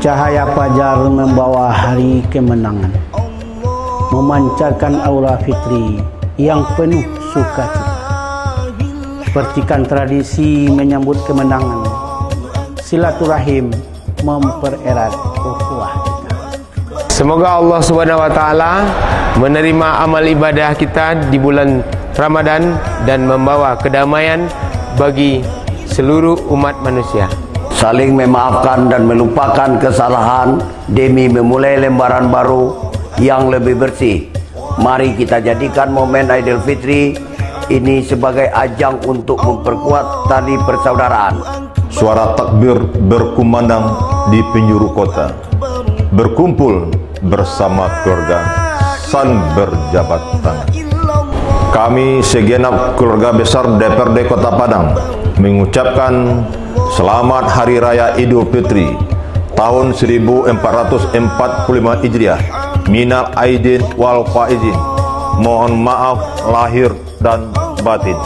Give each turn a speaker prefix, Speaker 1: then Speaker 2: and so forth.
Speaker 1: Cahaya fajar membawa hari kemenangan. Memancarkan aura fitri yang penuh sukacita. Sepertikan tradisi menyambut kemenangan. Silaturahim mempererat ukhuwah kita
Speaker 2: Semoga Allah Subhanahu wa taala menerima amal ibadah kita di bulan Ramadan dan membawa kedamaian bagi seluruh umat manusia.
Speaker 3: Saling memaafkan dan melupakan kesalahan demi memulai lembaran baru yang lebih bersih. Mari kita jadikan momen Idul Fitri ini sebagai ajang untuk memperkuat tali persaudaraan.
Speaker 4: Suara takbir berkumandang di penjuru kota. Berkumpul bersama keluarga san berjabat tangan. Kami segenap keluarga besar DPRD Kota Padang mengucapkan Selamat Hari Raya Idul Fitri tahun 1445 Hijriah. Minal aidin wal faizin. Mohon maaf lahir dan batin.